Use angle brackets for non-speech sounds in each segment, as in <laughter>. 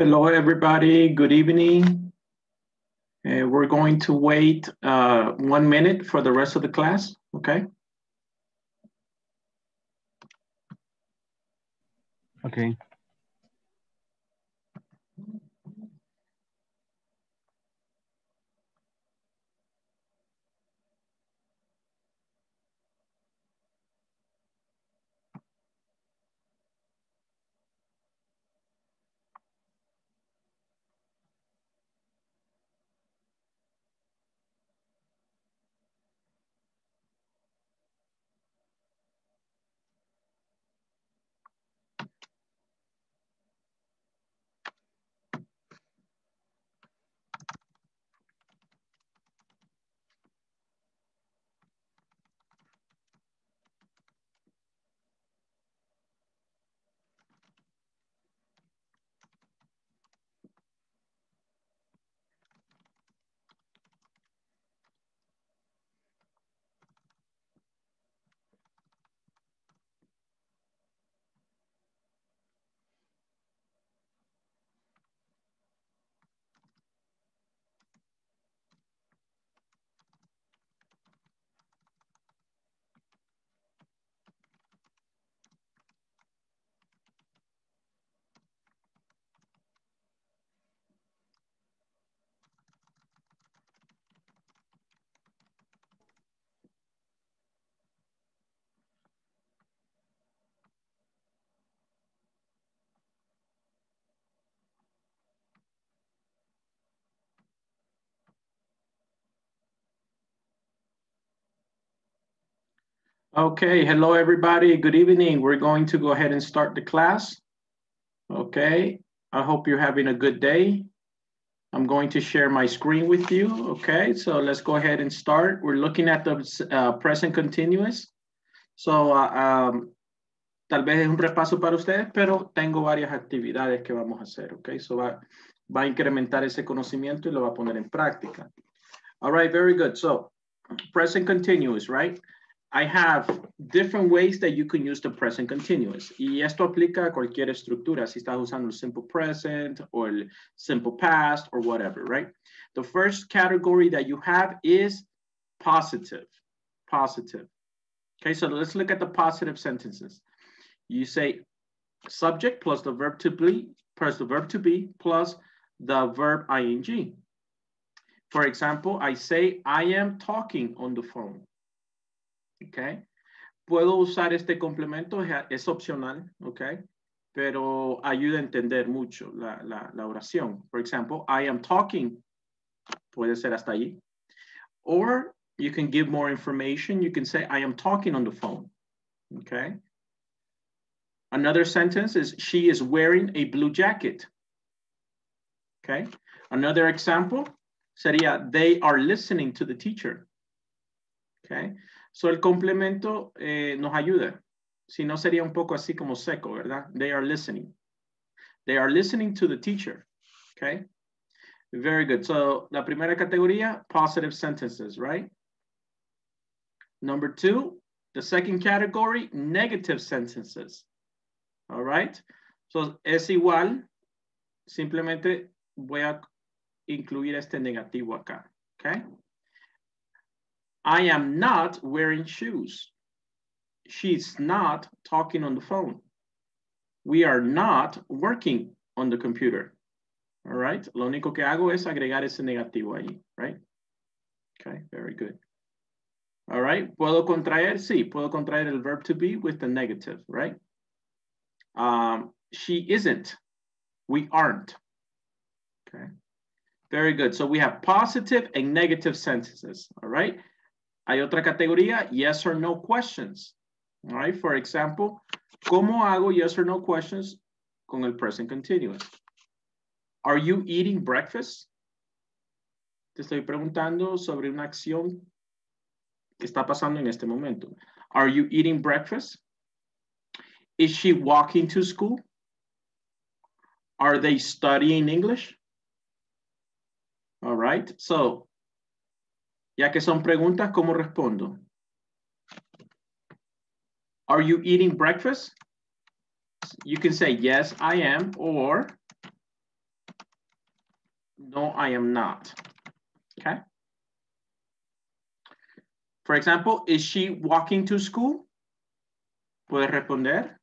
Hello, everybody. Good evening. Uh, we're going to wait uh, one minute for the rest of the class, okay? Okay. Okay, hello, everybody. Good evening. We're going to go ahead and start the class. Okay, I hope you're having a good day. I'm going to share my screen with you. Okay, so let's go ahead and start. We're looking at the uh, present continuous. So, uh, um, tal vez es un repaso para ustedes, pero tengo varias actividades que vamos a hacer. Okay, so va, va a incrementar ese conocimiento y lo va a poner en práctica. All right, very good. So, present continuous, right? I have different ways that you can use the present continuous. Y esto aplica a cualquier estructura, si estás usando el simple present or el simple past or whatever, right? The first category that you have is positive. positive. Okay, so let's look at the positive sentences. You say subject plus the verb to be, plus the verb to be, plus the verb ing. For example, I say, I am talking on the phone. Okay. Puedo usar este complemento, es opcional, ok, pero ayuda a entender mucho la, la, la oración. For example, I am talking, puede ser hasta ahí. Or you can give more information. You can say, I am talking on the phone, okay? Another sentence is, she is wearing a blue jacket, okay? Another example sería, they are listening to the teacher, okay? So el complemento eh, nos ayuda. Si no sería un poco así como seco, ¿verdad? They are listening. They are listening to the teacher. Okay. Very good. So la primera categoría, positive sentences, right? Number two, the second category, negative sentences. All right. So es igual. Simplemente voy a incluir este negativo acá. Okay. I am not wearing shoes. She's not talking on the phone. We are not working on the computer. All right. Lo único que hago es agregar ese negativo ahí, right? Okay, very good. All right. ¿Puedo contraer? Sí, puedo contraer el verb to be with the negative, right? Um, she isn't. We aren't. Okay. Very good. So we have positive and negative sentences, all right? Hay otra categoría, yes or no questions. All right, for example, ¿cómo hago yes or no questions con el present continuous? Are you eating breakfast? Te estoy preguntando sobre una acción que está pasando en este momento. Are you eating breakfast? Is she walking to school? Are they studying English? All right, so Ya que son preguntas, ¿cómo respondo? Are you eating breakfast? You can say, yes, I am, or No, I am not. Okay. For example, is she walking to school? Puede responder.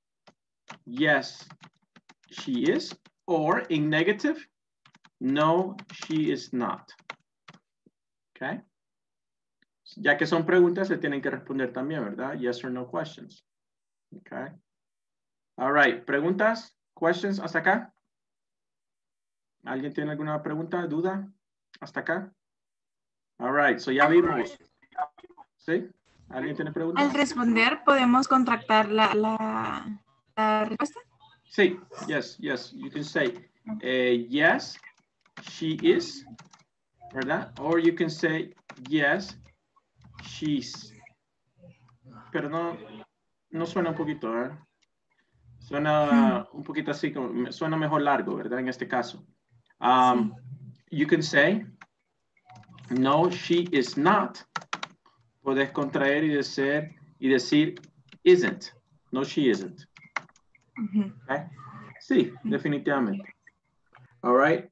Yes, she is. Or in negative, no, she is not. Okay. Ya que son preguntas, se tienen que responder también, ¿verdad? Yes or no questions. Okay. All right. ¿Preguntas? ¿Questions hasta acá? ¿Alguien tiene alguna pregunta, duda? ¿Hasta acá? All right. So ya vimos. ¿Sí? ¿Alguien tiene preguntas? Al responder, ¿podemos contractar la, la, la respuesta? Sí. Yes, yes. You can say, uh, yes, she is, ¿verdad? Or you can say, yes, she's. Pero no, no suena un poquito, ¿eh? Suena un poquito así, como, suena mejor largo, ¿verdad? En este caso. Um, You can say, no, she is not. Puedes contraer y decir, y decir isn't. No, she isn't. Okay? Sí, definitivamente. All right.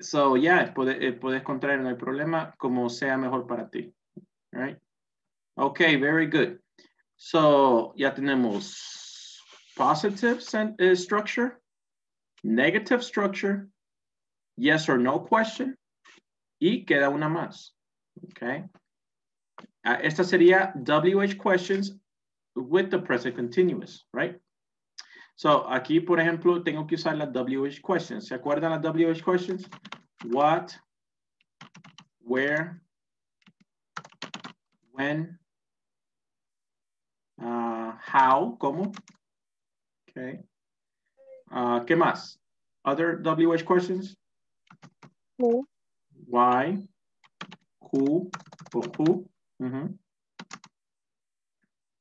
So, yeah, puedes, eh, puedes contraer, no hay problema, como sea mejor para ti. Right. Okay, very good. So, ya tenemos positive uh, structure, negative structure, yes or no question, y queda una más. Okay. Uh, esta sería WH questions with the present continuous, right? So, aquí, por ejemplo, tengo que usar las WH questions. ¿Se acuerdan las WH questions? What, where, when, uh, how, ¿cómo? Okay. Uh, ¿Qué más? Other WH questions? Who. Why, who, o who. Uh -huh.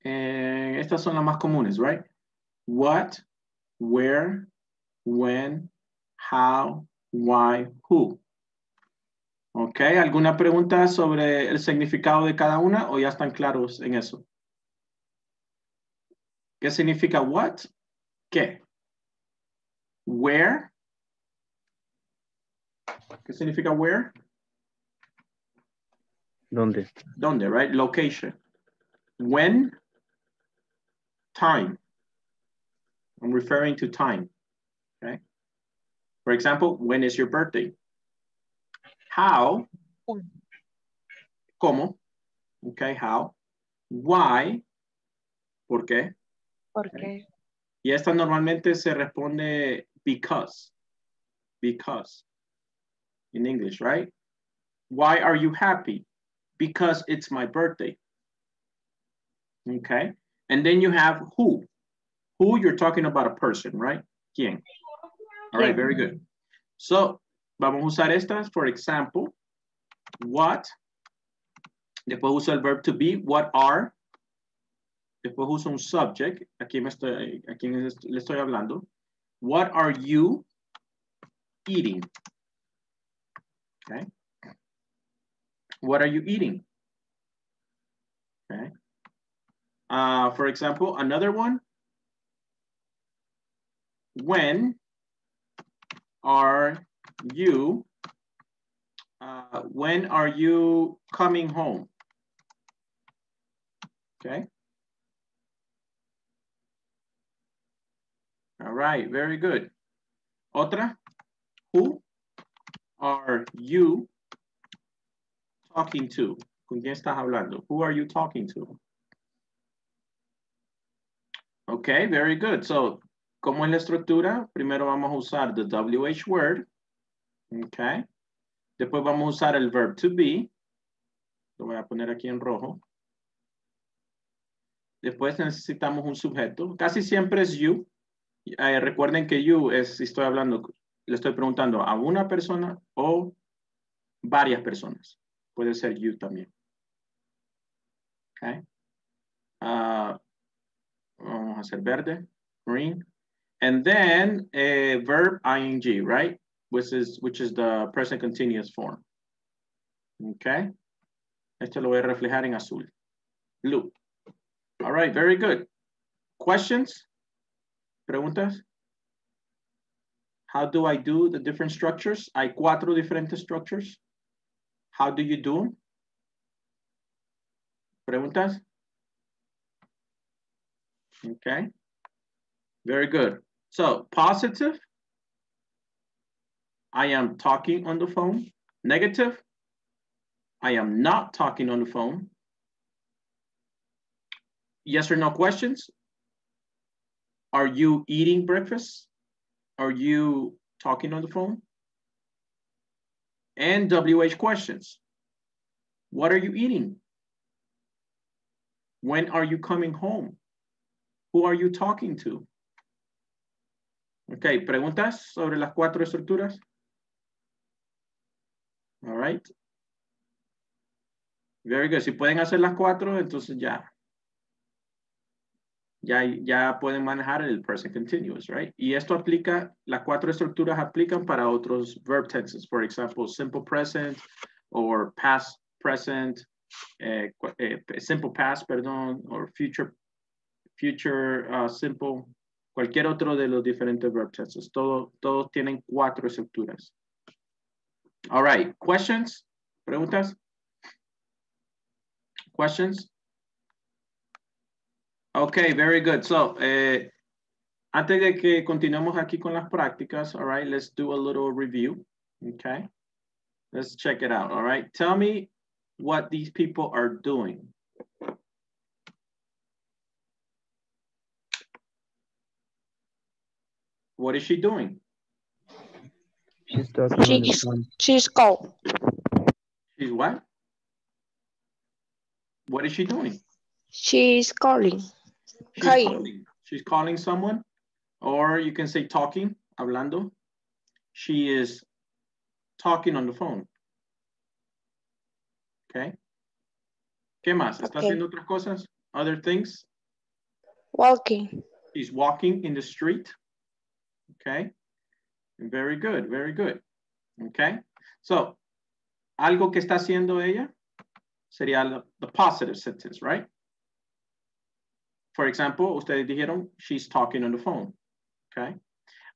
eh, estas son las más comunes, right? What, where, when, how, why, who. Ok, ¿alguna pregunta sobre el significado de cada una o ya están claros en eso? ¿Qué significa what? ¿Qué? Where? ¿Qué significa where? ¿Dónde? ¿Dónde, right? Location. When? Time. I'm referring to time, okay? For example, when is your birthday? How? ¿Cómo? Okay, how? Why? ¿Por qué? ¿Por qué? Y esta normalmente se responde because. Because. In English, right? Why are you happy? Because it's my birthday. Okay. And then you have who. Who you're talking about a person, right? ¿Quién? All right, very good. So, vamos a usar estas, for example, what. Después uso el verb to be, what are. Después uso un subject, aquí me estoy, a quién le estoy hablando. What are you eating? Okay. What are you eating? Okay. Uh, for example, another one. When are you, uh, when are you coming home? Okay. All right, very good. Otra, who are you talking to? ¿Con quién estás hablando? Who are you talking to? Okay, very good. So, ¿cómo es la estructura? Primero vamos a usar the WH word. Okay. Después vamos a usar el verb to be. Lo voy a poner aquí en rojo. Después necesitamos un sujeto. Casi siempre es you. Eh, recuerden que you es, si estoy hablando, le estoy preguntando a una persona o varias personas. Puede ser you también. Okay. Uh, vamos a hacer verde, green. And then a verb ing, right? Which is, which is the present continuous form. Okay. Esto lo voy a reflejar en azul. Blue. All right, very good. Questions? Preguntas? How do I do the different structures? Hay cuatro diferentes structures. How do you do? ¿Preguntas? Okay. Very good. So positive, I am talking on the phone. Negative, I am not talking on the phone. Yes or no questions? Are you eating breakfast? Are you talking on the phone? And WH questions. What are you eating? When are you coming home? Who are you talking to? Ok, ¿preguntas sobre las cuatro estructuras? All right. Very good. Si pueden hacer las cuatro, entonces ya. Ya, ya pueden manejar el present continuous, right? Y esto aplica, las cuatro estructuras aplican para otros verb tenses. For example, simple present or past present, eh, eh, simple past, perdón, or future, future uh, simple, cualquier otro de los diferentes verb tenses. Todo, todos tienen cuatro estructuras. All right, questions? ¿Preguntas? Questions? Okay, very good. So, eh, antes de que continuemos aquí con las prácticas, all right, let's do a little review, okay? Let's check it out, all right? Tell me what these people are doing. What is she doing? She's talking on the She's, phone. she's go. She's what? What is she doing? She's calling. She's Calling. calling. She's calling someone, or you can say talking, hablando. She is talking on the phone. Okay. ¿Qué más? ¿Está Okay. haciendo otras cosas? Other things? Walking. She's walking in the street. Okay. Very good, very good. Okay. So, algo que está haciendo ella sería the, positive sentence, right? For example, ustedes dijeron, she's talking on the phone. Okay.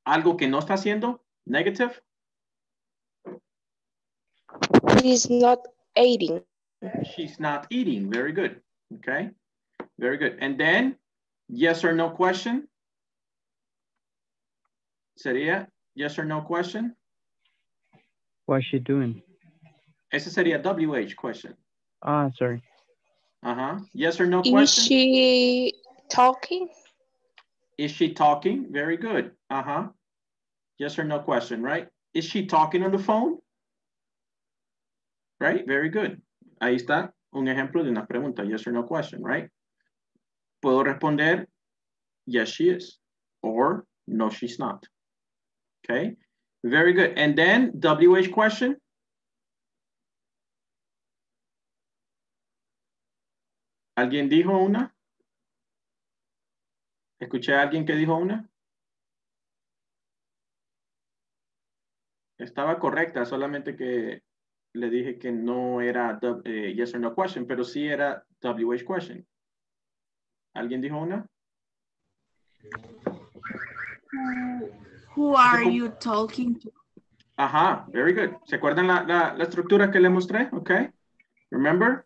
Algo que no está haciendo, negative. She's not eating. She's not eating. Very good. Okay. Very good. And then, yes or no question. Sería yes or no question. What's she doing? Ese sería WH question. Ah, sorry. Uh-huh. Yes or no Is question? Is she talking? Is she talking? Very good. Uh-huh. Yes or no question, right? Is she talking on the phone? Right? Very good. Ahí está un ejemplo de una pregunta, yes or no question, right? Puedo responder, yes, she is, or no, she's not. Okay? Very good. And then WH question. ¿Alguien dijo una? ¿Escuché a alguien que dijo una? Estaba correcta, solamente que le dije que no era eh, yes or no question, pero sí era WH question. ¿Alguien dijo una? Who, are you talking to? Ajá, very good. ¿Se acuerdan la, la, la estructura que le mostré? Ok. Remember?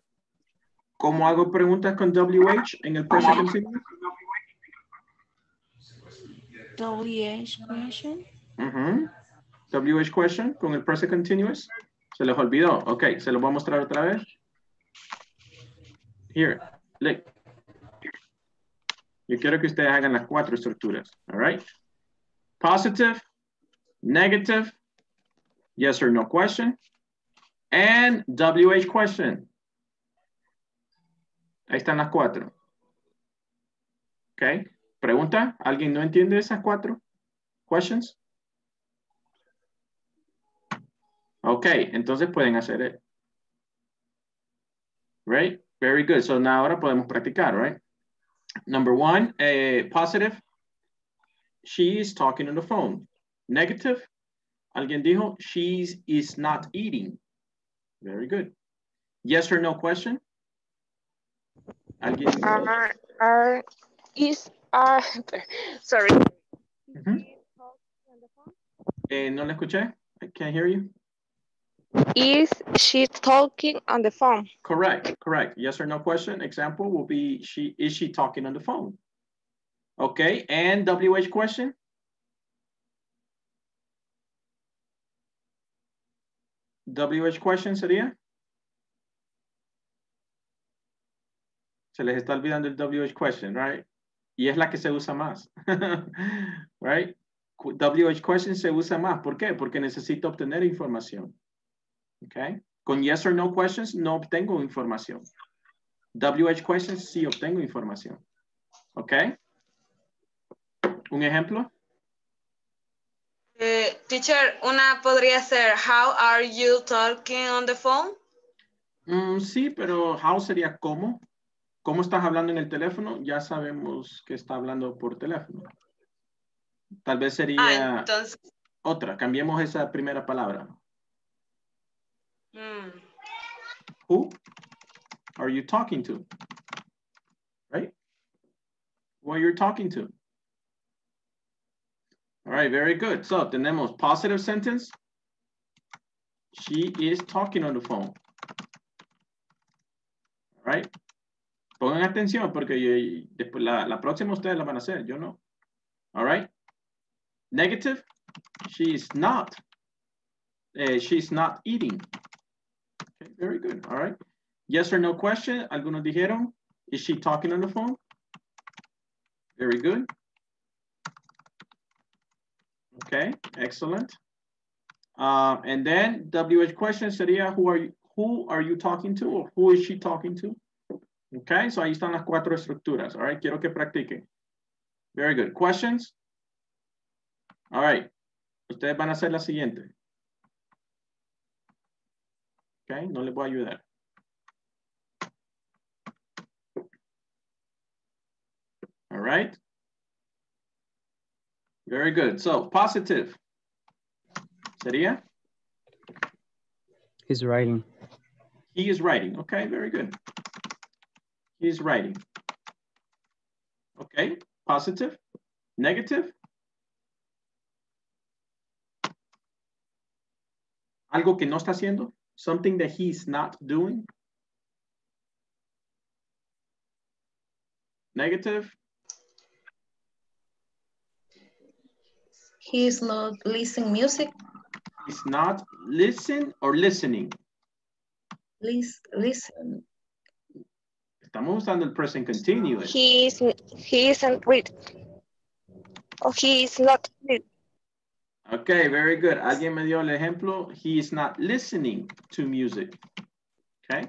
¿Cómo hago preguntas con WH en el present continuous? WH question? WH question con el present continuous. Se les olvidó. Ok, se lo voy a mostrar otra vez. Here, look. Yo quiero que ustedes hagan las cuatro estructuras. All right. Positive, negative, yes or no question, and WH question. Ahí están las cuatro. Ok. Pregunta, ¿alguien no entiende esas cuatro questions? Ok, entonces pueden hacer it. Right? Very good. So now ahora podemos practicar, right? Number one, eh, positive. She is talking on the phone. Negative. Alguien dijo, she is not eating. Very good. Yes or no question? ¿Alguien? Are, are, is, are, <laughs> sorry. Mhm. Eh, no le escuché. I can't hear you. Is she talking on the phone? Correct, correct. Yes or no question. Example will be, she is she talking on the phone? Okay, and WH question? WH question sería? Se les está olvidando el WH question, right? Y es la que se usa más, <laughs> right? WH question se usa más. ¿Por qué? Porque necesito obtener información. Okay. Con yes or no questions no obtengo información. WH questions sí obtengo información. ¿Ok? ¿Un ejemplo? Eh, teacher, una podría ser, how are you talking on the phone? Mm, sí, pero how sería cómo. ¿Cómo estás hablando en el teléfono? Ya sabemos que está hablando por teléfono. Tal vez sería Ah, entonces, otra. Cambiemos esa primera palabra. mm, Who are you talking to? Right? Who are you talking to? All right, very good. So tenemos positive sentence. She is talking on the phone. All right. Pongan atención porque yo- después la, la próxima ustedes la van a hacer, yo no. All right. Negative. She is not. eh, she's not eating. Okay, very good. All right. Yes or no question. Algunos dijeron. Is she talking on the phone? Very good. Okay, excellent. Uh, and then WH question sería, who are you, who are you talking to or who is she talking to? Okay, so ahí están las cuatro estructuras. All right, quiero que practiquen. Very good. Questions? All right. Ustedes van a hacer la siguiente. Okay, no les voy a ayudar. All right. Very good. So positive. Sería? He's writing. He is writing. Okay, very good. He is writing. Okay, positive. Negative. Algo que no está haciendo. Something that he's not doing. Negative. He's not listening music. He's not listen or listening. Lis- listen. Estamos usando el present continuous. He is he isn't read. Oh, he is not read. Okay, very good. Alguien me dio el ejemplo. He is not listening to music. Okay,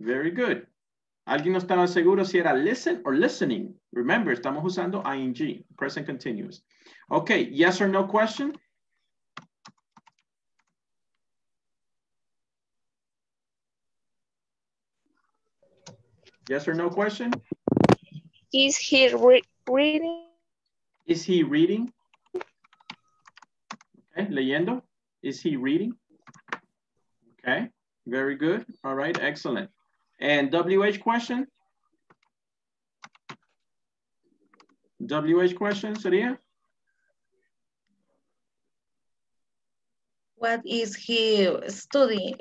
very good. Alguien no estaba seguro si era listen or listening. Remember, estamos usando ing, present continuous. Okay, yes or no question? Yes or no question? Is he re reading? Is he reading? Okay, leyendo. Is he reading? Okay, very good. All right, excellent. And WH question? WH question sería? What is he studying?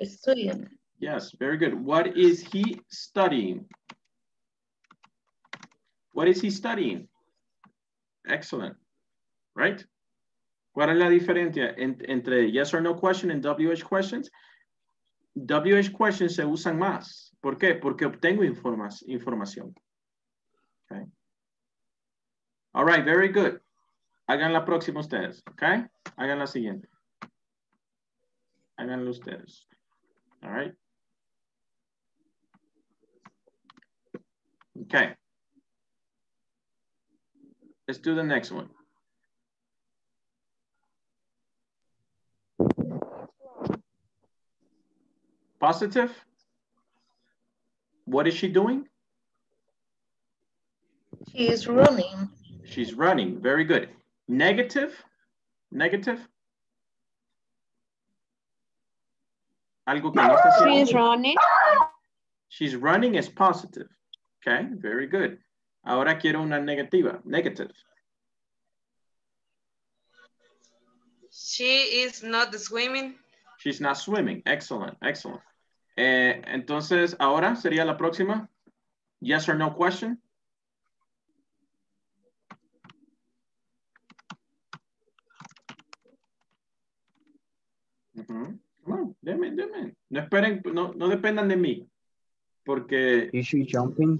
Yes, very good. What is he studying? What is he studying? Excellent, right? ¿Cuál es la diferencia en- entre yes or no question and WH questions? WH questions se usan más. ¿Por qué? Porque obtengo informas- información. Okay. All right, very good. Hagan la próxima ustedes, okay? Hagan la siguiente. Háganlo ustedes. All right. Okay. Let's do the next one. Positive. What is she doing? He is running. She's running. Very good. Negative. Negative. Algo que no está haciendo. running. She's running is positive. Okay, very good. Ahora quiero una negativa, negative. She is not swimming. She's not swimming. Excellent, excellent. Eh, entonces, ahora sería la próxima. Yes or no question. Ujú. Come on, deme, deme. No esperen, no, no dependan de mí. Porque, Is she jumping?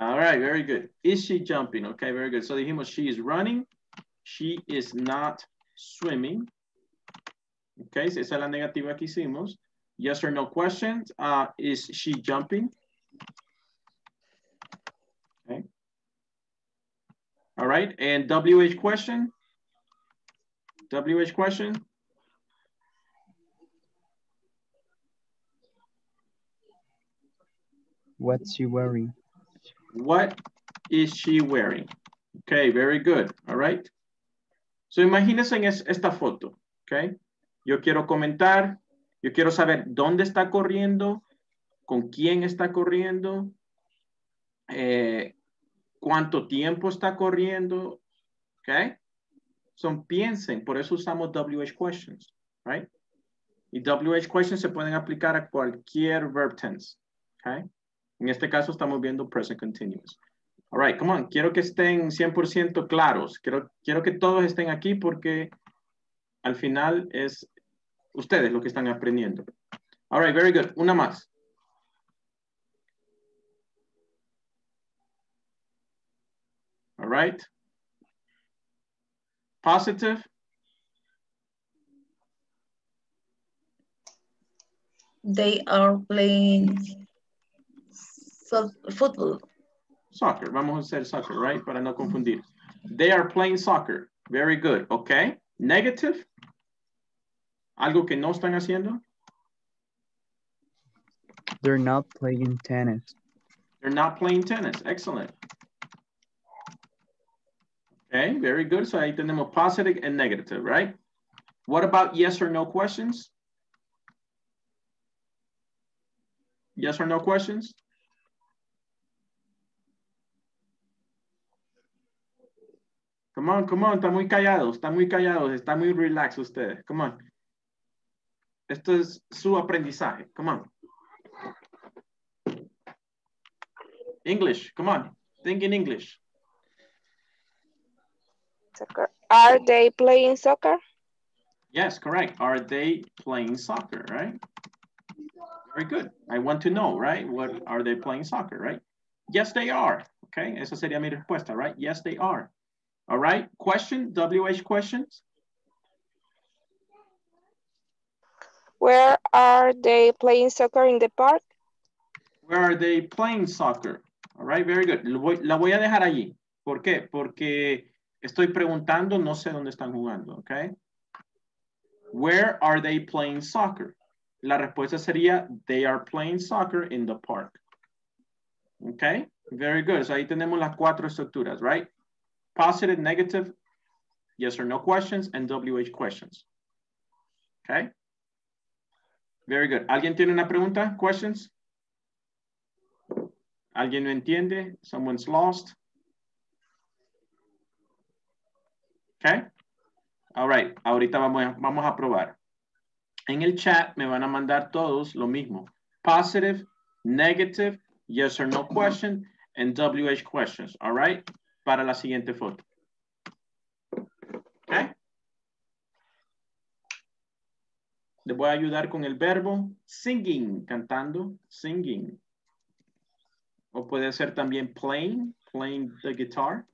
all right, very good. Is she jumping? Okay, very good. So dijimos, she is running. She is not swimming. Okay, esa es la negativa que hicimos. Yes or no questions. Uh, is she jumping? Okay. All right, and WH question? WH question? What's she wearing? What is she wearing? Okay, very good. All right. So imagínense en es- esta foto. Okay. Yo quiero comentar, yo quiero saber dónde está corriendo, con quién está corriendo, eh, cuánto tiempo está corriendo. Okay. Son piensen, por eso usamos WH questions, right? Y WH questions se pueden aplicar a cualquier verb tense. Okay. En este caso estamos viendo present continuous. All right, come on. Quiero que estén 100% claros. Quiero, quiero que todos estén aquí porque al final es ustedes lo que están aprendiendo. All right, very good. Una más. All right. Positive. They are playing football. Soccer. Vamos a hacer soccer, right? Para no confundir. They are playing soccer. Very good. Okay. Negative. Algo que no están haciendo. They're not playing tennis. They're not playing tennis. Excellent. Okay, very good. So ahí tenemos positive and negative, right? What about yes or no questions? Yes or no questions? Come on, come on, están muy callados, están muy callados, están muy relax ustedes. Come on. Esto es su aprendizaje. Come on. English, come on. Think in English. Soccer. Are they playing soccer? Yes, correct. Are they playing soccer, right? Very good. I want to know, right? What are they playing soccer, right? Yes, they are. Okay, esa sería mi respuesta, right? Yes, they are. All right, question, WH questions? Where are they playing soccer in the park? Where are they playing soccer? All right, very good. Voy- la voy a dejar allí. ¿Por qué? Porque estoy preguntando, no sé dónde están jugando, okay? Where are they playing soccer? La respuesta sería, they are playing soccer in the park. Okay, very good. So ahí tenemos las cuatro estructuras, right? Positive, negative, yes or no questions, and WH questions. Okay? Very good. ¿Alguien tiene una pregunta? Questions? ¿Alguien no entiende? Someone's lost? Okay? All right. Ahorita vamos a, vamos a probar. En el chat me van a mandar todos lo mismo. Positive, negative, yes or no question, and WH questions. All right? Para la siguiente foto. Okay? Les voy a ayudar con el verbo singing, cantando, singing. O puede ser también playing, playing the guitar.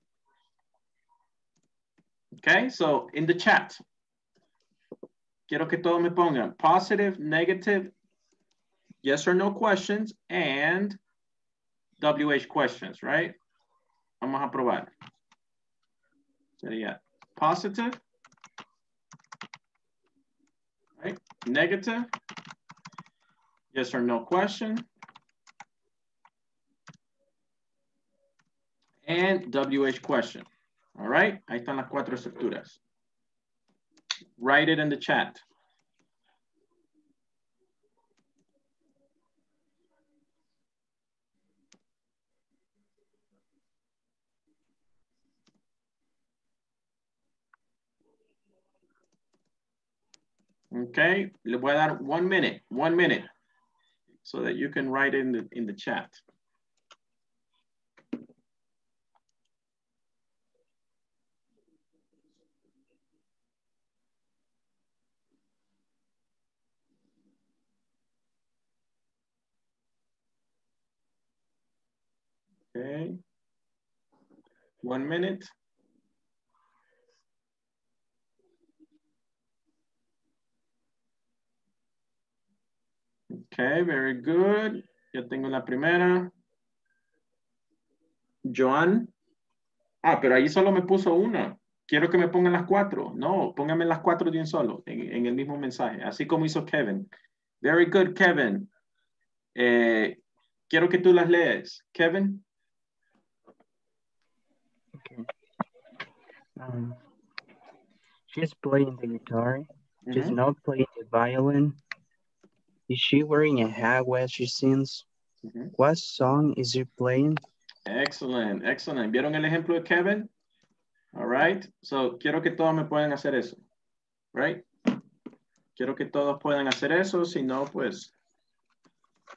Okay, so in the chat, quiero que todos me pongan positive, negative, yes or no questions, and WH questions, right? Vamos a probar. Sería positive, right? Negative, yes or no question, and WH question. All right, ahí están las cuatro estructuras. Write it in the chat. Okay, le voy a dar one minute, one minute, so that you can write in the, in the chat. Okay. One minute. Okay, very good. Ya tengo la primera. Joan. Ah, pero ahí solo me puso una. Quiero que me pongan las cuatro. No, póngame las cuatro de un solo en, en el mismo mensaje, así como hizo Kevin. Very good, Kevin. Eh, quiero que tú las lees. Kevin. Okay. Um, she's playing the guitar. She's not playing the violin. Is she wearing a hat while she sings? ujú. What song is she playing? Excellent, excellent. ¿Vieron el ejemplo de Kevin? All right. So, quiero que todos me puedan hacer eso. Right? Quiero que todos puedan hacer eso. Si no, pues,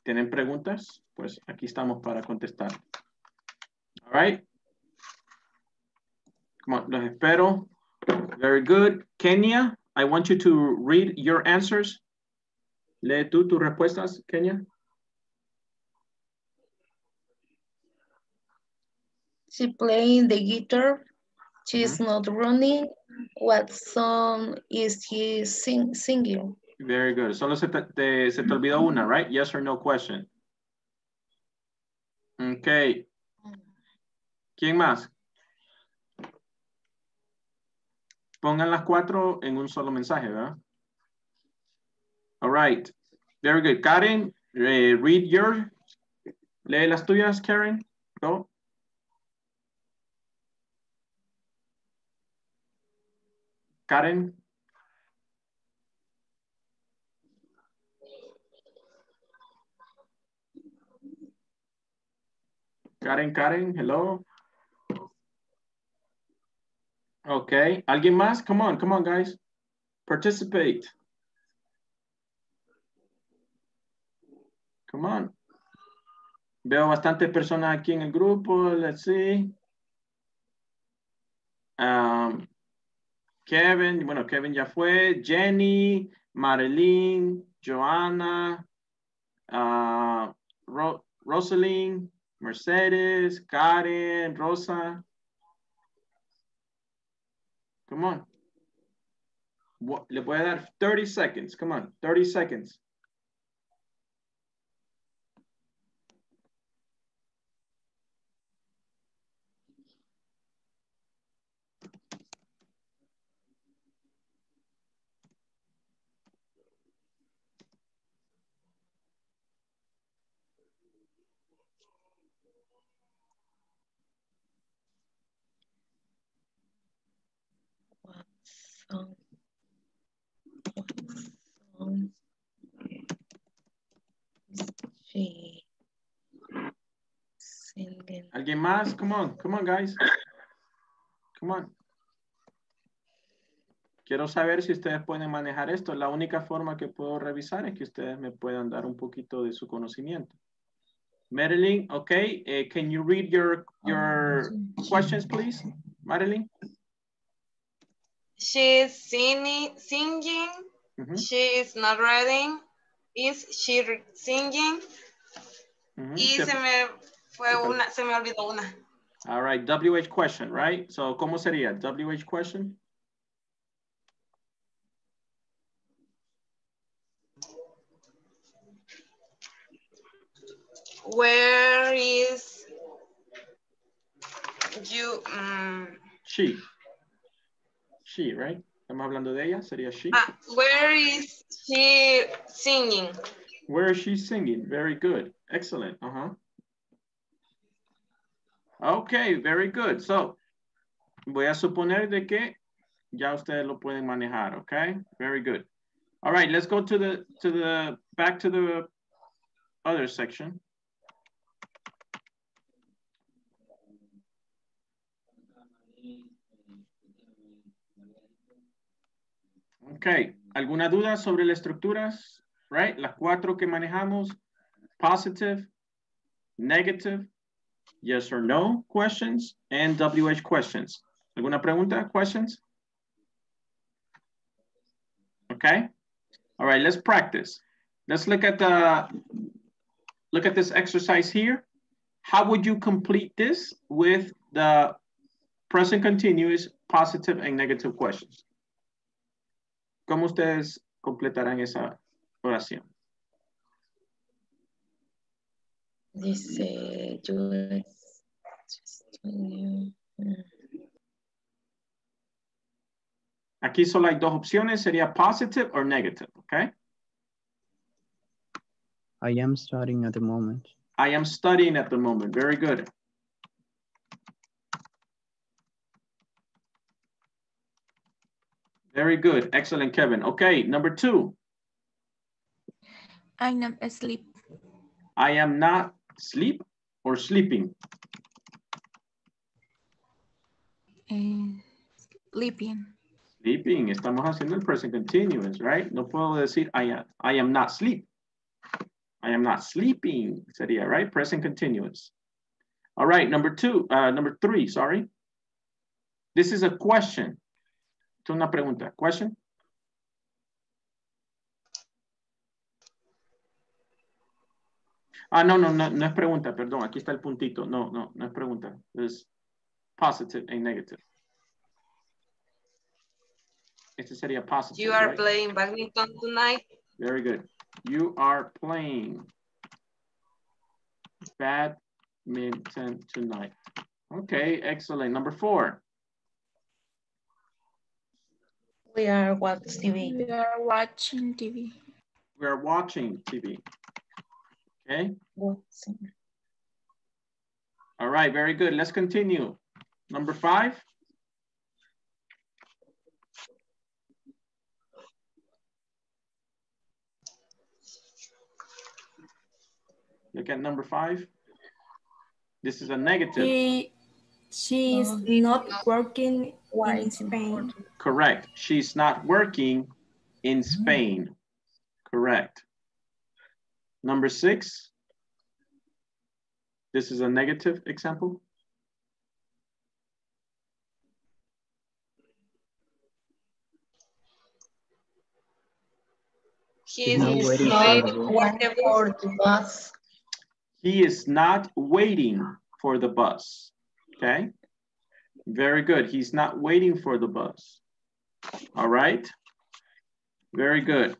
¿tienen preguntas? Pues aquí estamos para contestar. All right. Come on, los espero. Very good. Kenya, I want you to read your answers. Lee tú tus respuestas, Kenya. She playing the guitar. She's not running. What song is he sing, singing? Very good. Solo se te, te- se te olvidó una, right? Yes or no question. Okay. ¿Quién más? Pongan las cuatro en un solo mensaje, ¿verdad? All right. Very good. Karen, eh, read your. Lee las tuyas, Karen. Go. Karen. Karen, Karen, hello. Okay, ¿alguien más? Come on, come on, guys. Participate. Come on. Veo bastantes personas aquí en el grupo. Let's see. Um, Kevin, bueno, Kevin ya fue. Jenny, Marilyn, Joanna, uh, Ro Rosalind, Mercedes, Karen, Rosa. Come on. Le voy a dar 30 seconds. Come on, 30 seconds. What song? What song is she más? Come on, come on, guys. Come on. Quiero saber si ustedes pueden manejar esto. La única forma que puedo revisar es que ustedes me puedan dar un poquito de su conocimiento. Marilyn, okay, eh, can you read your, your questions, please? Marilyn? She's singing, singing. Mhm, She is not reading. Is she singing? Y se me fue una, se me olvidó una. All right, WH question, right? So, ¿cómo sería? WH question? Where is you? mm, She. She, right? Estamos hablando de ella, sería she. ah, where is she singing? Where is she singing? Very good. Excellent. Uh-huh. Okay, very good. So, voy a suponer de que ya ustedes lo pueden manejar, okay? Very good. All right, let's go to the, to the, back to the other section. Ok, ¿alguna duda sobre las estructuras? Right, las cuatro que manejamos, positive, negative, yes or no questions, and WH questions. ¿Alguna pregunta, questions? Okay, all right, let's practice. Let's look at the, look at this exercise here. How would you complete this with the present continuous, positive, and negative questions? ¿Cómo ustedes completarán esa oración? Dice, yo... Aquí solo hay dos opciones, sería positive or negative, okay? I am studying at the moment. I am studying at the moment, very good. Very good, excellent, Kevin. Okay, number two, I'm not asleep. I am not sleep or sleeping. Eh, sleeping. Sleeping, estamos haciendo el present continuous, right? No puedo decir I am, I am not sleep. I am not sleeping, sería, right? Present continuous. All right, number two, uh, number three, sorry. This is a question. Es una pregunta. Question? Ah, no, no, no, no es pregunta, perdón. Aquí está el puntito. No, no, no es pregunta. Es positive and negative. Este sería positive. You are right? playing badminton tonight. Very good. You are playing badminton tonight. Okay, excellent. Number four. We are watching TV. We are watching TV. We are watching TV. Okay. All right, very good. Let's continue. Number five. Look at number five. This is a negative. She, she is not working Why in Spain. important. Correct. She's not working in mm-hmm. Spain. Correct. Number six. This is a negative example. He not is waiting waiting for the for One the for bus. the bus. He is not waiting for the bus. Okay. Very good. He's not waiting for the bus. All right. Very good.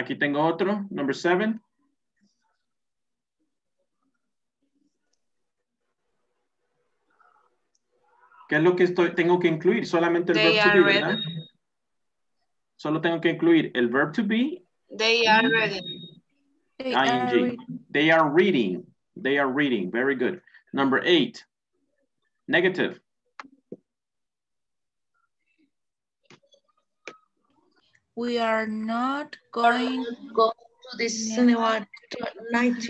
Aquí tengo otro, number seven. ¿Qué es lo que estoy, tengo que incluir? Solamente el They verb to are be, ¿verdad? Solo tengo que incluir el verb to be, They are ready. They ah, are ing. reading. They are reading. They are reading. Very good. Number eight, negative. We are not going. Go to the cinema tonight.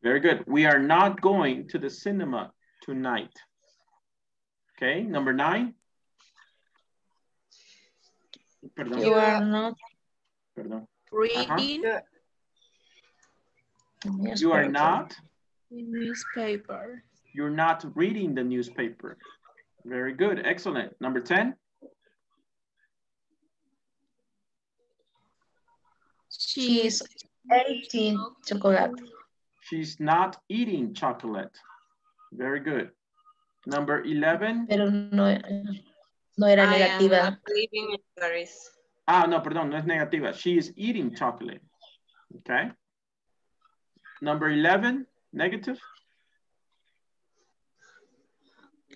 Very good. We are not going to the cinema tonight. Okay, number nine. Perdón, You are not. perdón. Reading You are not, the newspaper. you're not reading the newspaper. Very good, excellent. Number 10. She is eating chocolate. She's not eating chocolate. Very good. Number 11. Pero no, no era I am negativa. not living in Paris. Ah, no, perdón, no es negativa. She is eating chocolate. Okay. Number 11, negative.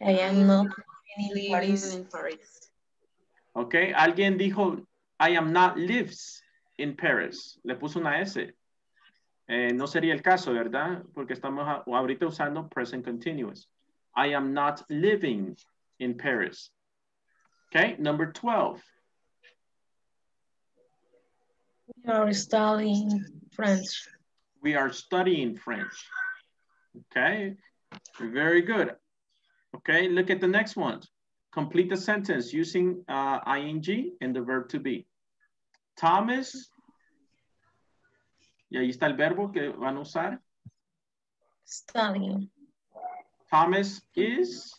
I am not Living in Paris. Ok, alguien dijo, I am not lives in Paris. Le puso una S. Eh, no sería el caso, ¿verdad? Porque estamos a- ahorita usando present continuous. I am not living in Paris. Okay, number 12. We are studying French. We are studying French. Okay, very good. Okay, look at the next one. complete the sentence using uh, ing and the verb to be. Thomas, y ahí está el verbo que van a usar. Studying. Thomas is,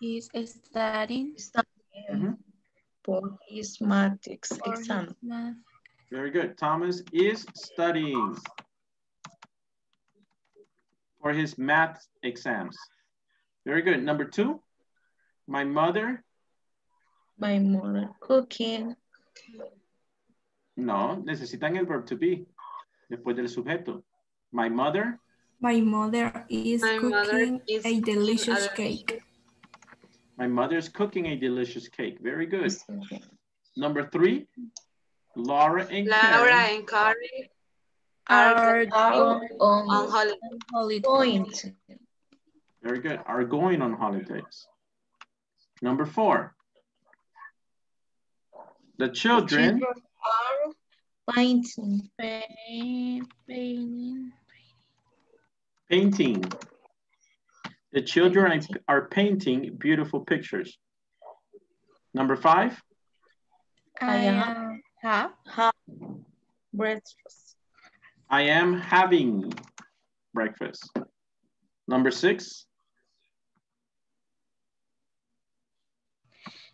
Is studying Studying Mhm. for his math ex- for his exam. math. very good. Thomas is studying for his math exams. Very good. Number two, my mother, My mother cooking. no, necesitan el verb to be después del sujeto. My mother, My mother is My mother cooking is a delicious a- cake. my mother is cooking a delicious cake. Very good. Number three, Laura and Laura Karen and Karen Are On, on on holiday. holiday. point. Very good. Are going on holidays. Number four. The children are painting. Pain- painting. painting. The children are painting beautiful pictures. Number five. I I am- am have Have breakfast. I am having breakfast. Number six.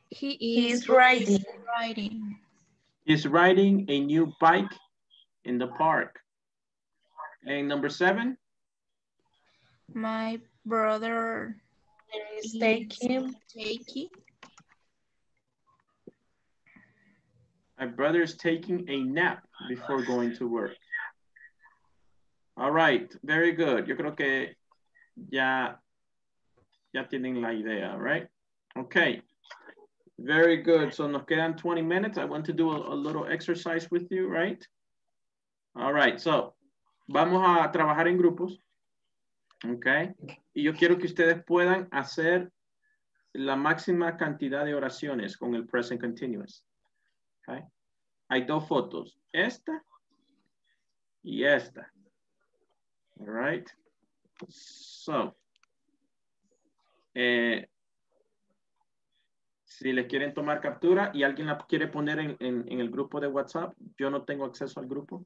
he He is writing. riding. Riding. He's riding a new bike in the park. And number seven. My brother Is is taking taking My brother is taking a nap before going to work. All right, very good. Yo creo que ya, ya tienen la idea, right? Okay, very good. So nos quedan 20 minutes. I want to do a, a little exercise with you, right? All right, so vamos a trabajar en grupos. Okay, y yo quiero que ustedes puedan hacer la máxima cantidad de oraciones con el present continuous. Okay. Hay dos fotos, esta y esta. All right. So, eh, si les quieren tomar captura y alguien la quiere poner en, el grupo de WhatsApp, yo no tengo acceso al grupo,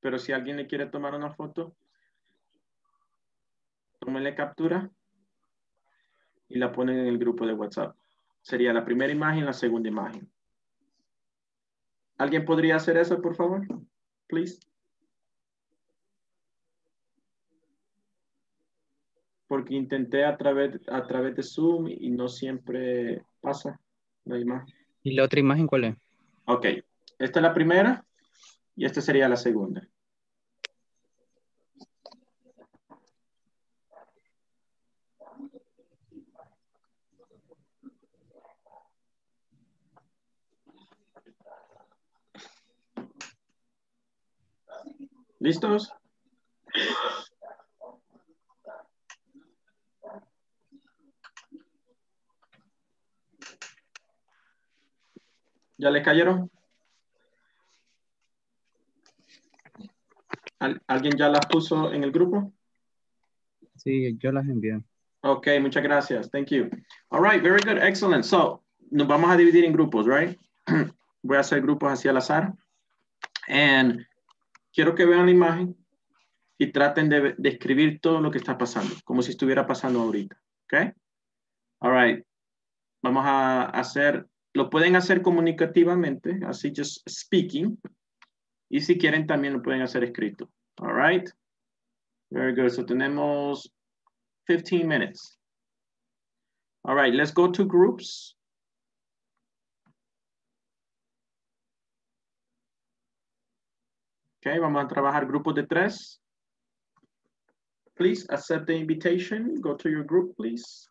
pero si alguien le quiere tomar una foto, tómenle captura y la ponen en el grupo de WhatsApp. Sería la primera imagen la segunda imagen. ¿Alguien podría hacer eso, por favor? Please. Porque intenté a través, a través de Zoom y no siempre pasa la imagen. ¿Y la otra imagen cuál es? Ok, esta es la primera y esta sería la segunda. ¿Listos? ¿Ya le cayeron? ¿Al- ¿Alguien ya las puso en el grupo? Sí, yo las envié. Ok, muchas gracias. Thank you. All right, very good. Excellent. So, nos vamos a dividir en grupos, right? <clears throat> Voy a hacer grupos hacia al azar. And quiero que vean la imagen y traten de describir todo lo que está pasando, como si estuviera pasando ahorita. Ok? All right. Vamos a hacer, lo pueden hacer comunicativamente, así just speaking. Y si quieren también lo pueden hacer escrito. All right. Very good. So tenemos 15 minutes. All right, let's go to groups. Okay, vamos a trabajar grupos de tres. Please accept the invitation. Go to your group, please.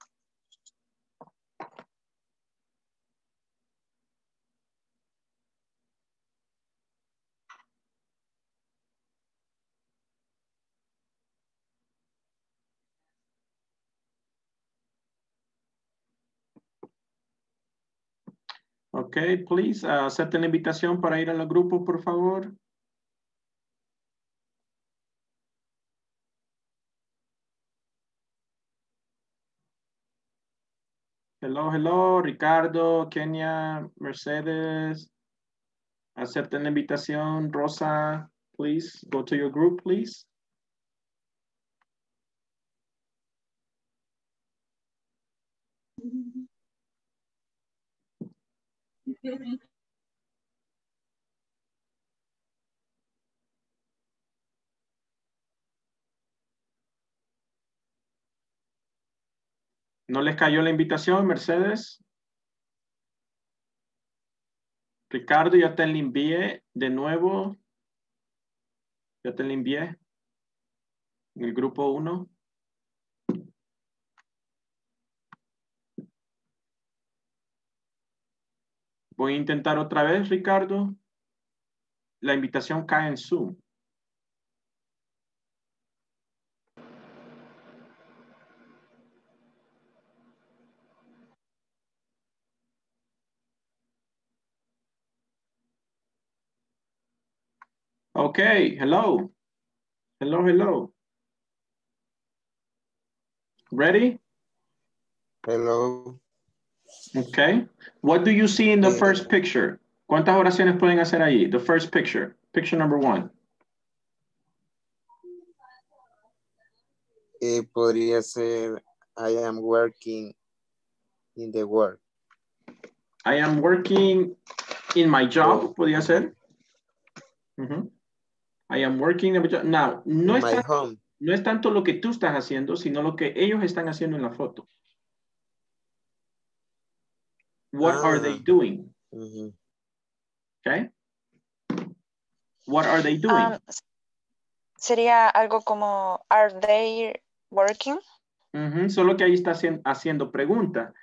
Okay, please uh, acepten la invitación para ir a los grupos, por favor. Hello, hello, Ricardo, Kenia, Mercedes. Acepten la invitación. Rosa, please go to your group, please. ¿No les cayó la invitación, Mercedes? Ricardo, ya te envié de nuevo. Ya te la envié. En el grupo 1. Voy a intentar otra vez, Ricardo. La invitación cae en Zoom. Okay, hello. Hello, hello. Ready? Hello. Okay. What do you see in the Eh, first picture? ¿Cuántas oraciones pueden hacer ahí? The first picture. Picture number one. Eh, podría ser I am working in the work. I am working in my job, podría ser. I am working in my job. Now, no in es, my tan- home. no es tanto lo que tú estás haciendo, sino lo que ellos están haciendo en la foto. What are they Ah. doing? Okay. What are they doing? Um, sería algo como, are they working? Solo que ahí está hacien- haciendo pregunta.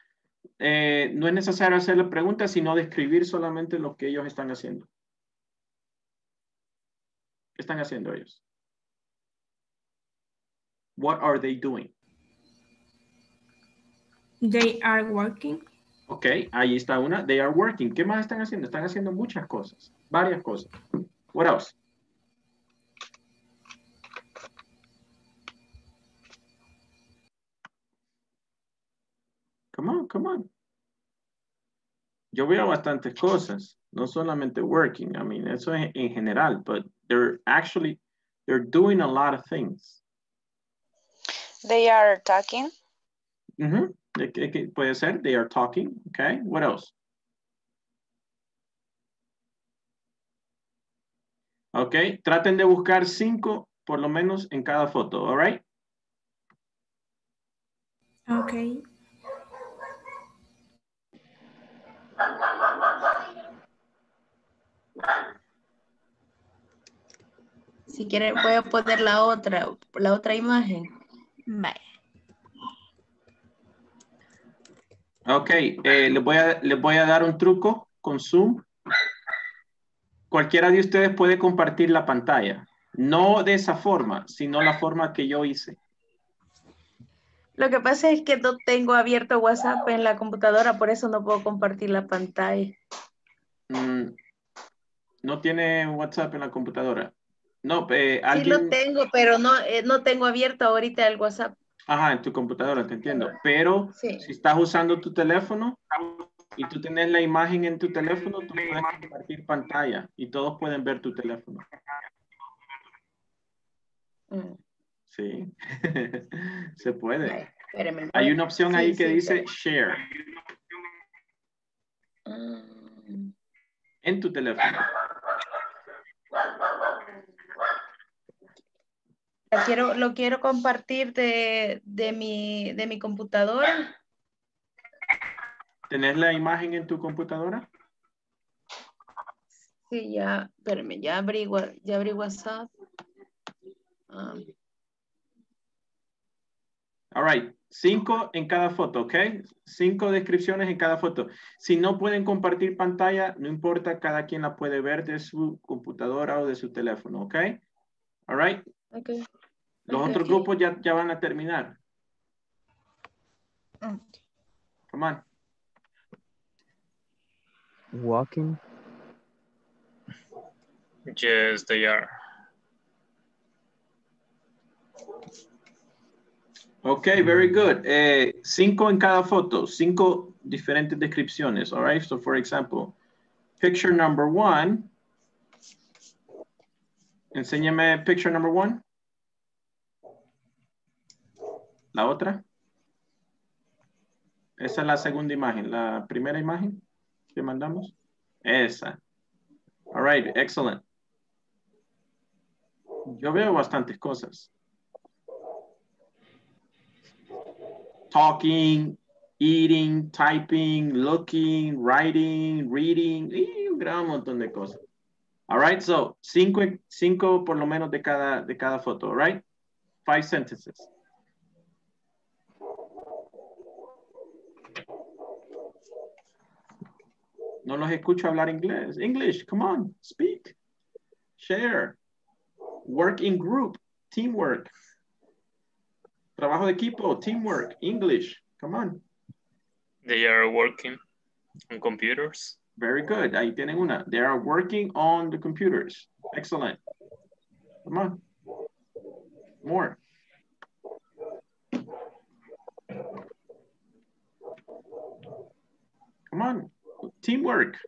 Eh, no es necesario hacerle preguntas, sino describir solamente lo que ellos están haciendo. ¿Qué están haciendo ellos? What are they doing? They are working. Ok, ahí está una. They are working. ¿Qué más están haciendo? Están haciendo muchas cosas, varias cosas. What else? Come on, come on. Yo veo bastantes cosas, no solamente working. I mean, eso es en general, but they're actually, they're doing a lot of things. They are talking. Ujú. ¿De qué- qué Puede ser, they are talking, okay? What else? Ok, traten de buscar cinco, por lo menos, en cada foto, all right? Okay. Si quieren, voy a poner la otra, la otra imagen. Vale. Ok, eh, les, voy a, les voy a dar un truco con Zoom. Cualquiera de ustedes puede compartir la pantalla. No de esa forma, sino la forma que yo hice. Lo que pasa es que no tengo abierto WhatsApp en la computadora, por eso no puedo compartir la pantalla. Mm, no tiene WhatsApp en la computadora. No, eh, Sí alguien... lo tengo, pero no, eh, no tengo abierto ahorita el WhatsApp. Ajá, en tu computadora, te entiendo. Pero Sí. si estás usando tu teléfono y tú tienes la imagen en tu teléfono, tú puedes compartir pantalla y todos pueden ver tu teléfono. Mm, Sí, <laughs> se puede. espérame. Hay una opción Sí, ahí que sí, dice share Mm, en tu teléfono. Quiero, lo quiero compartir de, de, mi, de mi computadora. ¿Tenés la imagen en tu computadora? Sí, ya, espérame, ya abrí, ya abrí WhatsApp. Ah, All right. Cinco en cada foto, ¿ok? Cinco descripciones en cada foto. Si no pueden compartir pantalla, no importa, cada quien la puede ver de su computadora o de su teléfono, ¿ok? All right. ok. Los otros grupos ya, ya van a terminar. Come on. Walking. Yes, they are. Okay, very good. Eh, cinco en cada foto, cinco diferentes descripciones. All right. So, for example, picture number one. Enséñame picture number one. La otra. Esa es la segunda imagen. La primera imagen que mandamos. Esa. All right, excellent. Yo veo bastantes cosas. Talking, eating, typing, looking, writing, reading, y un gran montón de cosas. All right, so cinco, cinco por lo menos de cada, de cada foto, right? Five sentences. No los escucho hablar inglés. English, come on, speak. Share. Work in group, teamwork. Trabajo de equipo, teamwork, English, come on. They are working on computers. Very good, ahí tienen una. They are working on the computers. Excellent. Come on. More. Come on. Teamwork.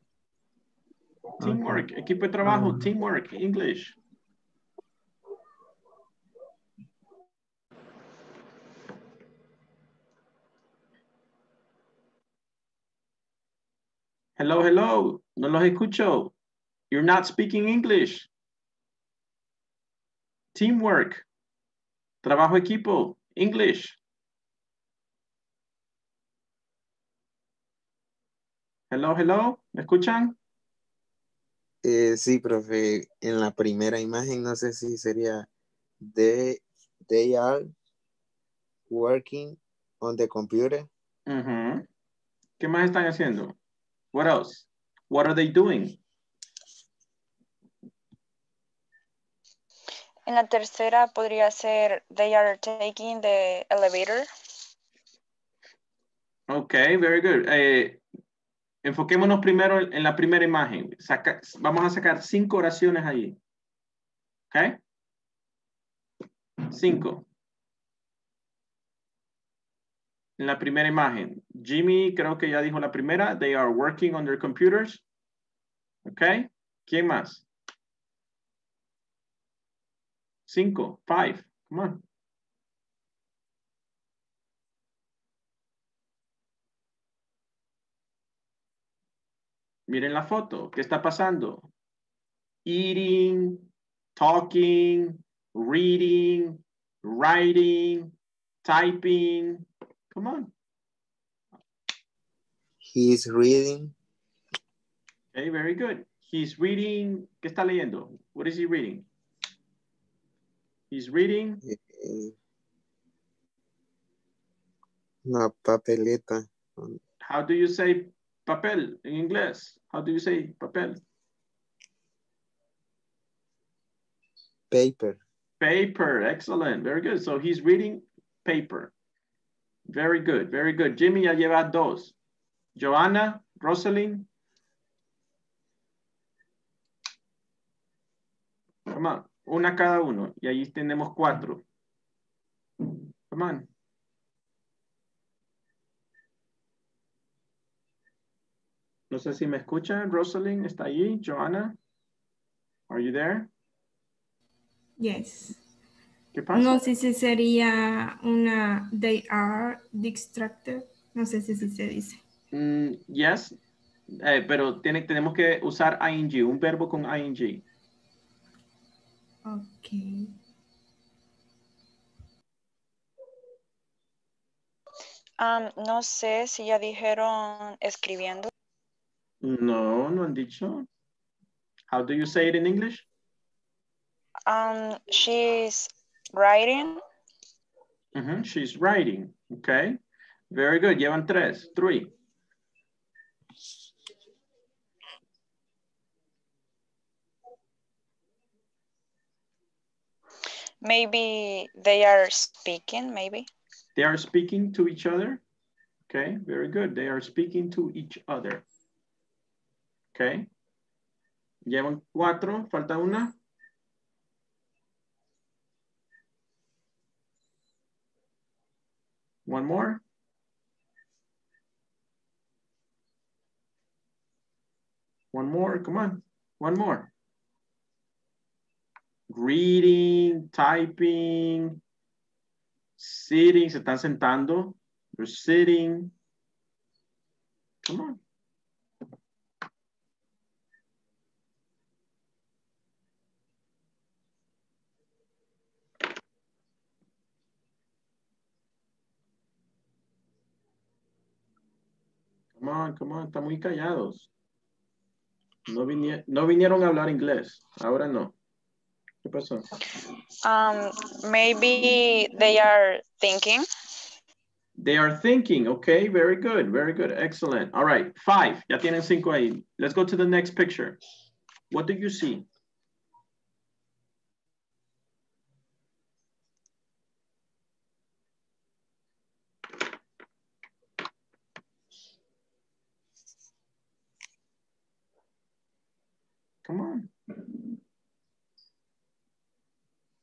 Teamwork. Equipo de trabajo. Teamwork. English. Hello, hello. No los escucho. You're not speaking English. Teamwork. Trabajo equipo. English. Hello, hello. ¿Me escuchan? Eh, sí, profe, en la primera imagen no sé si sería they, they are working on the computer. ¿Qué más están haciendo? What else? What are they doing? En la tercera podría ser they are taking the elevator. Okay, very good. Eh, enfoquémonos primero en la primera imagen. Vamos a sacar cinco oraciones ahí. Okay? Cinco. En la primera imagen. Jimmy creo que ya dijo la primera. They are working on their computers. Okay? ¿Quién más? Cinco. Five. Come on. Miren la foto. ¿Qué está pasando? Eating, talking, reading, writing, typing. Come on. He is reading. Okay, very good. He's reading. ¿Qué está leyendo? What is he reading? He's reading. eh, una papeleta. How do you say papel in English? How do you say papel? Paper. Paper. Excellent. Very good. So he's reading paper. Very good. Very good. Jimmy ya lleva dos. Joanna, Rosalind. Come on. Una cada uno. Y ahí tenemos cuatro. Come on. No sé si me escuchan. Rosalind, ¿está allí? Joanna, are you there? Yes. ¿Qué pasa? No sé si sería una they are distracted. No sé si, si se dice. Mm, yes, Eh, pero tiene, tenemos que usar ing, un verbo con ing. Ok. Am, no sé si ya dijeron escribiendo. No, no han dicho. How do you say it in English? Um, she's writing. Mm -hmm. She's writing. Okay. Very good. Llevan tres. Three. Maybe they are speaking, maybe. They are speaking to each other. Okay. Very good. They are speaking to each other. Okay. Llevan cuatro. Falta una. One more. One more, come on. One more. Reading, typing, sitting, se están sentando. You're sitting. Come on. Come on, come on, están muy callados. No, vinie- no vinieron a hablar inglés, ahora no. ¿Qué pasó? Um, maybe they are thinking. They are thinking, okay, very good, very good, excellent. All right, five, ya tienen cinco ahí. Let's go to the next picture. What do you see? Come on.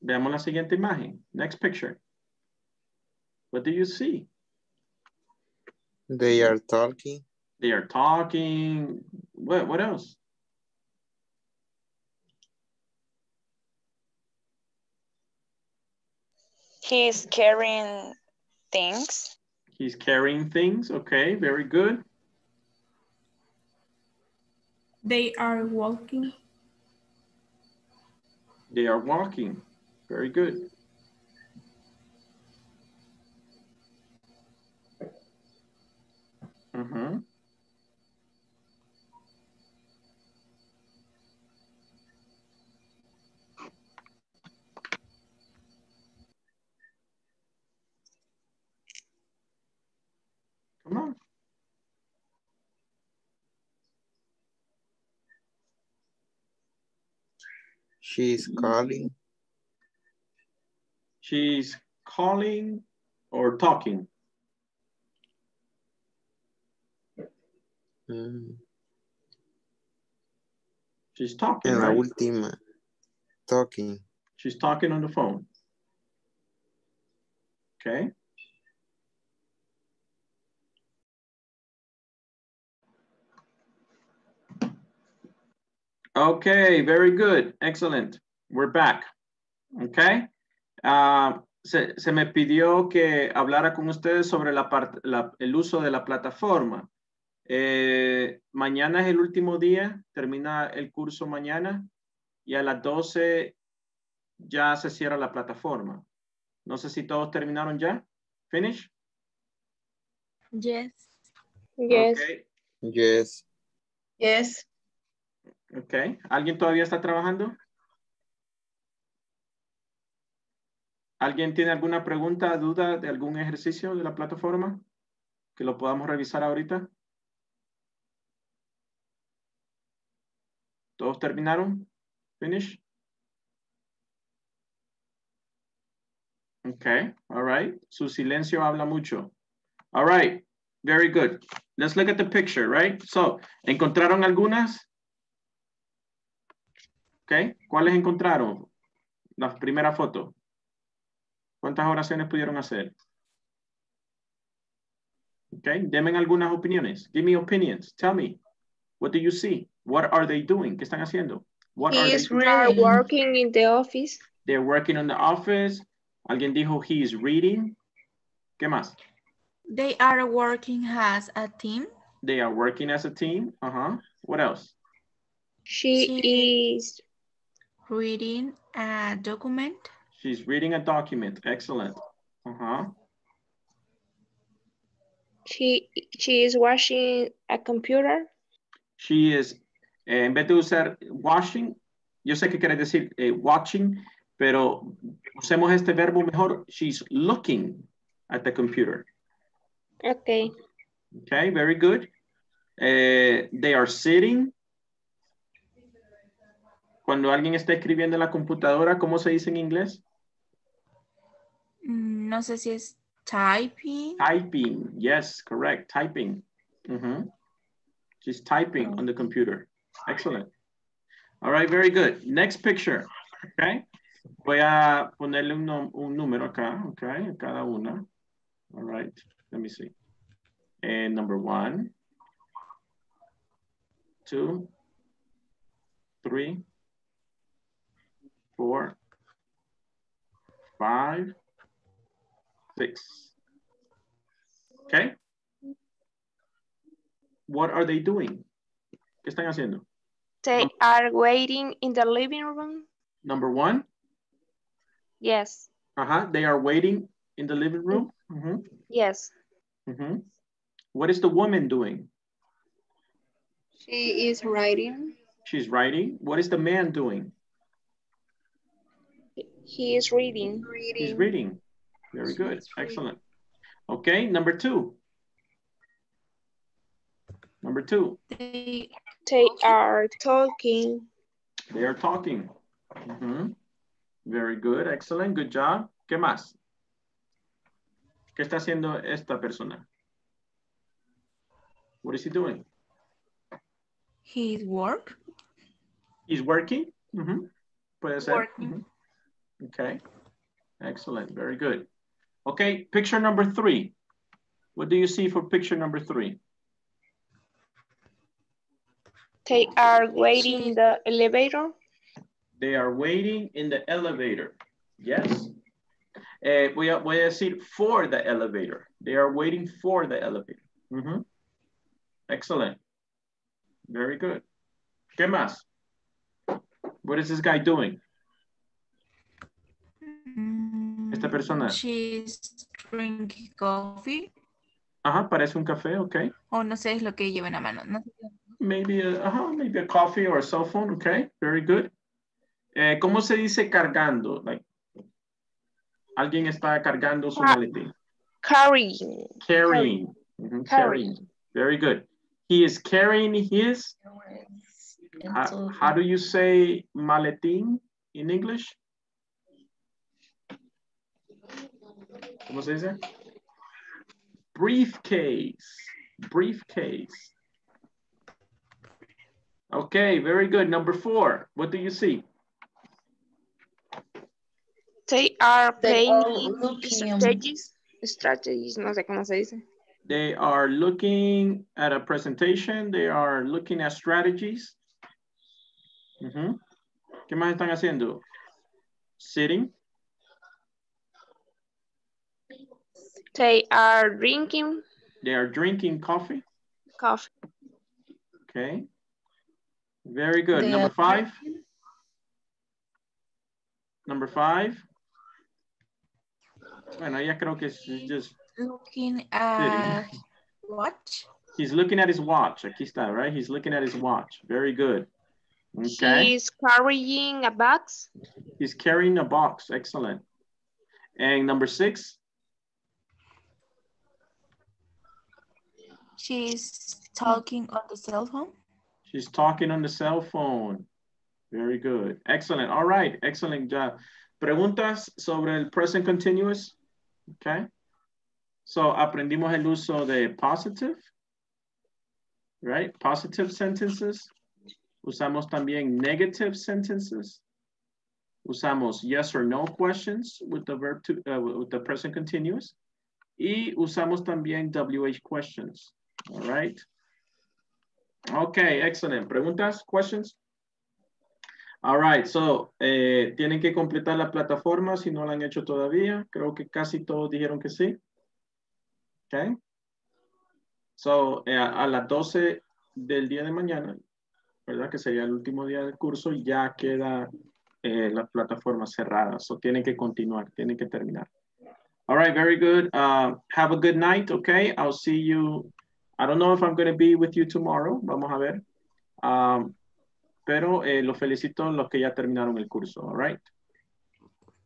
Veamos la siguiente imagen. Next picture. What do you see? They are talking. They are talking. What, what else? He's carrying things. He's carrying things. Okay, very good. They are walking. They are walking. Very good. Mhm. Come on. She's calling. She's calling or talking. Mm. She's talking, En la right? última. Talking. She's talking on the phone. Okay. Okay, very good. Excellent. We're back. Okay. Ah, se, se me pidió que hablara con ustedes sobre la parte, la- el uso de la plataforma. Eh, mañana es el último día, termina el curso mañana y a las 12 ya se cierra la plataforma. No sé si todos terminaron ya. Finish? Yes. Yes. Okay. Yes. Yes. ok. ¿Alguien todavía está trabajando? ¿Alguien tiene alguna pregunta, duda de algún ejercicio de la plataforma? Que lo podamos revisar ahorita. ¿Todos terminaron? Finish? Okay, all right. Su silencio habla mucho. All right, very good. Let's look at the picture, right? So, ¿encontraron algunas? Okay, ¿cuáles encontraron? La primera foto. ¿Cuántas oraciones pudieron hacer? Okay, denme algunas opiniones. Give me opinions. Tell me. What do you see? What are they doing? ¿Qué están haciendo? What are He they is doing? Are reading. working in the office. They're working on the office. Alguien dijo he is reading. ¿Qué más? They are working as a team. They are working as a team. Uh-huh. What else? She She- is Reading a document. She's reading a document. Excellent. Uh-huh. she she is watching a computer. She is, eh, en vez de usar washing, yo sé que quiere decir eh, watching, pero usemos este verbo mejor. She's looking at the computer. Okay. Okay, very good. Eh, they are sitting. Cuando alguien está escribiendo en la computadora, ¿cómo se dice en inglés? Mm, No sé si es typing. Typing. Yes, correct. Typing. Mhm. She's typing on the computer. Excellent. All right, very good. Next picture. Okay. Voy a ponerle un, un número acá, okay, a cada una. All right, let me see. And number one, two, three, four, five, six. Okay. What are they doing? ¿Qué están haciendo? They are waiting in the living room. Number one, Yes. uh-huh, they are waiting in the living room. Mhm, Yes. mhm. What is the woman doing? She is writing. She's writing. What is the man doing? He is reading. reading. He's reading. Very good. Excellent. Okay, number two. Number two, They, They are talking. they are talking. Mhm. Very good. Excellent. Good job. ¿Qué más? ¿Qué está haciendo esta persona? What is he doing? his work. He's working. Mhm. Puede ser. Working. Mhm. Okay. Excellent. Very good. Okay, picture number three. What do you see for picture number three? They are waiting in the elevator. They are waiting in the elevator. Yes. Eh, voy, a, voy a decir for the elevator. They are waiting for the elevator. Mhm. Excellent. Very good. ¿Qué más? What is this guy doing? Esta persona. Mm, She's drinking coffee. Ajá, parece un café, okay. O no sé es lo que lleva en la mano. No sé. Maybe a, uh maybe a coffee or a cell phone, okay. Very good. Eh, ¿Cómo se dice cargando? Like, alguien está cargando su Ah. maletín. Carrying. Carrying. Mhm, Carrying. carrying. Very good. He is carrying his, uh, how do you say maletín in English? ¿Cómo se dice? Briefcase. Briefcase. Okay, very good. Number four, what do you see? They are They are playing looking- strategies. Strategies, no sé cómo se dice. They are looking at a presentation. They are looking at strategies. Ujú. ¿Qué más están haciendo? Sitting. They are drinking They are drinking coffee. coffee. Okay. Very good. They Number are five. Number five. Bueno, ya creo que es just, Looking at watch. he's looking at his watch. Aquí está, right? He's looking at his watch. Very good. Okay. He is carrying a box. He's carrying a box. Excellent. And number six. She's talking on the cell phone. She's talking on the cell phone. Very good. Excellent. All right. Excellent job. Preguntas sobre el present continuous. Okay. So aprendimos el uso de positive. Right? Positive sentences. Usamos también negative sentences. Usamos yes or no questions with the verb to, uh, with the present continuous. Y usamos también WH questions. All right. Okay, excellent. ¿Preguntas? Questions? All right, so, eh, tienen que completar la plataforma si no la han hecho todavía. Creo que casi todos dijeron que sí. Okay. So, eh, a las 12 del día de mañana, ¿verdad? Que sería el último día del curso, ya queda eh, la plataforma cerrada. So, tienen que continuar, tienen que terminar. All right, very good. Uh, have a good night, okay? I'll see you I don't know if I'm going to be with you tomorrow. Vamos a ver. Um, pero eh, los felicito los que ya terminaron el curso. All right.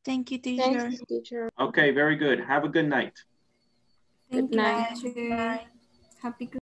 Thank you, teacher. Thanks, teacher. Okay, very good. Have a good night. Thank Good night. you. Happy